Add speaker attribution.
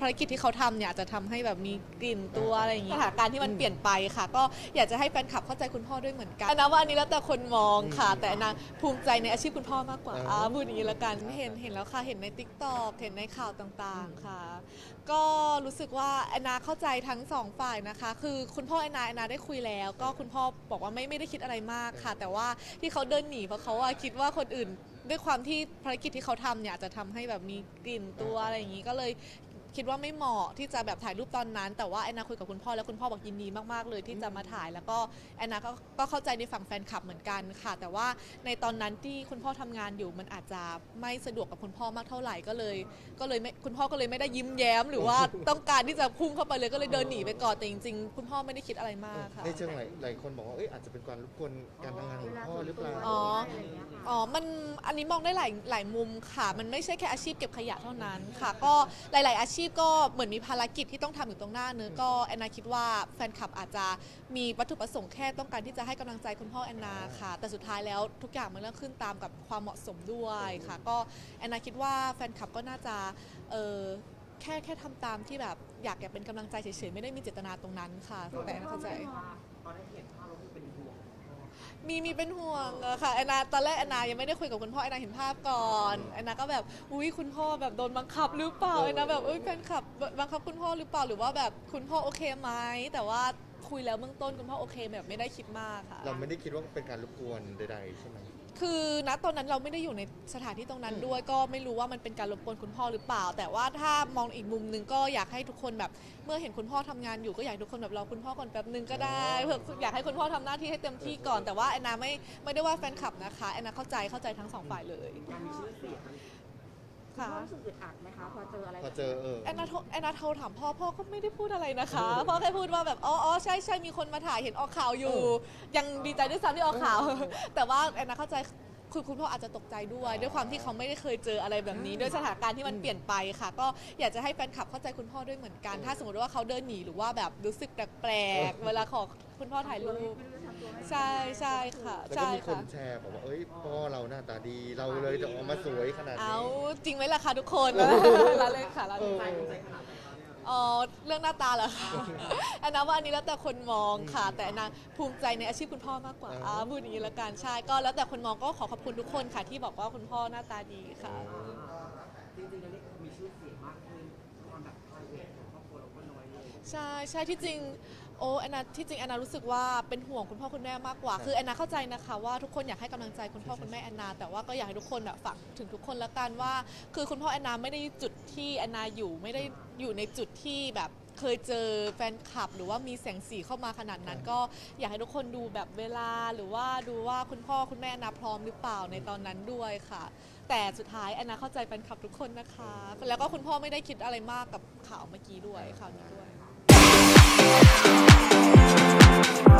Speaker 1: ภารกิจที่เขาทำเนี่ยอาจจะทำให้แบบมีกลิ่นตัวอะไรอย่างงี้สถานการณ์ที่มันเปลี่ยนไปค่ะ ก็อยากจะให้แฟนคลับเข้าใจคุณพ่อด้วยเหมือนกันนะว่าอันนี้แล้วแต่คนมองค่ะ แต่นะภูมิใจในอาชีพคุณพ่อมากกว่า
Speaker 2: อ่า
Speaker 1: อ่าพูดอย่างนี้ละกันเห็นเห็นแล้วค่ะเห็นใน t ิ k t o k เห็นในข่าวต่างๆค่ะ ก็รู้สึกว่าแอนนาเข้าใจทั้งสองฝ่ายนะคะ คือคุณพ่อแอนนาแอนนาได้คุยแล้ว ก็คุณพ่อบอกว่าไม่ไม่ได้คิดอะไรมากค่ะ แต่ว่าที่เขาเดินหนีเพราะเขาอะคิดว่าคนอื่น ด้วยความที่ภารกิจที่เขาทำเนี่ยอาจจะทำให้แบบมีกลิ่นตัวอะไรอย่างนี้ก็เลย คิดว่าไม่เหมาะที่จะแบบถ่ายรูปตอนนั้น แต่ว่าแอนนาคุยกับคุณพ่อแล้วคุณพ่อบอกยินดีมากๆเลยที่จะมาถ่าย แล้วก็แอนนาก็ก็เข้าใจในฝั่งแฟนคลับเหมือนกันค่ะ แต่ว่าในตอนนั้นที่คุณพ่อทำงานอยู่มันอาจจะไม่สะดวกกับคุณพ่อมากเท่าไหร่ก็เลย ก็เลยไม่คุณพ่อก็เลยไม่ได้ยิ้มแย้ม หรือว่าต้องการที่จะพุ่งเข้าไปเลยก็เลยเดินหนีไปก่อนแต่จริงๆคุณพ่อไม่ได้คิดอะไรมากค่ะ
Speaker 2: ในเชิงหลายหลายคนบอกว่าเอ้ยอาจจะเป็นการรบกวนการทำงานของพ่อหรือเปล่า
Speaker 1: อ๋อ อ๋อ มัน อันนี้มองได้หลาย หลายมุมค่ะ มันไม่ใช่แค่อาชีพเก็บขยะเท่านั้นค่ะ ก็หลาย ๆ อาชีพก็เหมือนมีภารกิจที่ต้องทำอยู่ตรงหน้าเนื้อะก็แอนนาคิดว่าแฟนคลับอาจจะมีวัตถุประสงค์แค่ต้องการที่จะให้กำลังใจคุณพ่อแอนนาค่ะ แต่สุดท้ายแล้วทุกอย่างมันเริ่มขึ้นตามกับความเหมาะสมด้วยค่ะ ก็แอนนาคิดว่าแฟนคลับก็น่าจะเออแค่แค่ทำตามที่แบบอยากอยากเป็นกำลังใจเฉยๆไม่ได้มีเจตนาตรงนั้นค่ะแต่แอนนาเข้าใจ มีมีเป็นห่วงอะค่ะแอนนาตอนแรกแอนนายังไม่ได้คุยกับคุณพ่อแอนนาเห็นภาพก่อนแอนนาก็แบบอุ้ยคุณพ่อแบบโดนบังคับหรือเปล่าแอนนาแบบเอ้ยแฟนคลับบังคับคุณพ่อหรือเปล่าหรือว่าแบบคุณพ่อโอเคไหมแต่ว่าคุยแล้วเบื้องต้นคุณพ่อโอเคแบบไม่ได้คิดมากค่ะ
Speaker 2: เราไม่ได้คิดว่าเป็นการรบกวนใดๆใช่ไหม
Speaker 1: คือณตอนนั้นเราไม่ได้อยู่ในสถานที่ตรงนั้นด้วย ก็ไม่รู้ว่ามันเป็นการรบกวนคุณพ่อหรือเปล่า แต่ว่าถ้ามองอีกมุมหนึงก็อยากให้ทุกคนแบบ เมื่อเห็นคุณพ่อทำงานอยู่ก็อยากให้ทุกคนแบบรอคุณพ่อก่อนแป๊บนึงก็ได้เพื่ออยากให้คุณพ่อทำหน้าที่ให้เต็มที่ก่อนแต่ว่าแอนนาไม่ไม่ได้ว่าแฟนคลับนะคะแอนนาเข้าใจเข้าใจทั้งสองฝ่ายเลย
Speaker 3: การมีชื่อเสียง
Speaker 1: ค่ะ
Speaker 3: พ่อรู้สึกอึดอัดไหมคะพอเจออะไร
Speaker 2: พอเจอเออ
Speaker 1: แอนนาโทรแอนนาโทรถามพ่อพ่อก็ไม่ได้พูดอะไรนะคะพ่อแค่พูดว่าแบบอ๋ออ๋อใช่ใช่มีคนมาถ่ายเห็นออกข่าวอยู่ ยังดีใจด้วยซ้ำที่ออกข่าว แต่ว่าแอนนาเข้าใจ คือคุณพ่ออาจจะตกใจด้วย ด้วยความที่เขาไม่ได้เคยเจออะไรแบบนี้ ด้วยสถานการณ์ที่มันเปลี่ยนไปค่ะ ก็อยากจะให้แฟนคลับเข้าใจคุณพ่อด้วยเหมือนกัน ถ้าสมมติว่าเขาเดินหนีหรือว่าแบบรู้สึกแปลกๆเวลาขอคุณพ่อถ่ายรูปใช่ใช่ค่ะ
Speaker 2: แล้วก็
Speaker 1: ใช่
Speaker 2: มีคน
Speaker 1: ค่ะ
Speaker 2: แชร์บอกว่า เอ้ย พ่อเราหน้าตาดี เราเลยจะออกมาสวยขนาดนี้
Speaker 1: เอาจริงไหมล่ะคะทุกคนลาเล่นค่ะลาเล่น
Speaker 2: เออ
Speaker 1: อ๋อเรื่องหน้าตาเหรอคะอันนั้นว่าอันนี้แล้วแต่คนมองค่ะ แต่อันนั้นภูมิใจในอาชีพคุณพ่อมากกว่า
Speaker 2: อ่า
Speaker 1: อ่าพูดอย่างนี้ละกันใช่ก็แล้วแต่คนมองก็ขอขอบคุณทุกคนค่ะ ที่บอกว่าคุณพ่อหน้าตาดีค่ะ
Speaker 4: จริงๆแล้วนี่มีชื่อเสียงมากขึ้นความแบบ private ของครอบครัวเราก็น้อยลง
Speaker 1: ใช่ใช่ที่จริง โอ้แอนนาที่จริงแอนนารู้สึกว่าเป็นห่วงคุณพ่อคุณแม่มากกว่า
Speaker 2: ครับ
Speaker 1: คือแอนนาเข้าใจนะคะว่าทุกคนอยากให้กำลังใจคุณพ่อคุณแม่แอนนา แต่ว่าก็อยากให้ทุกคนอะฝากถึงทุกคนละกันว่า คือคุณพ่อแอนนาไม่ได้จุดที่แอนนาอยู่ไม่ได้อยู่ในจุดที่แบบเคยเจอแฟนคลับ หรือว่ามีแสงสีเข้ามาขนาดนั้น ก็อยากให้ทุกคนดูแบบเวลาหรือว่าดูว่าคุณพ่อคุณแม่แอนนาพร้อมหรือเปล่าในตอนนั้นด้วยค่ะ แต่สุดท้ายแอนนาเข้าใจแฟนคลับทุกคนนะคะ แล้วก็คุณพ่อไม่ได้คิดอะไรมากกับข่าวเมื่อกี้ด้วยข่าวนี้ด้วย
Speaker 5: Thank Bye.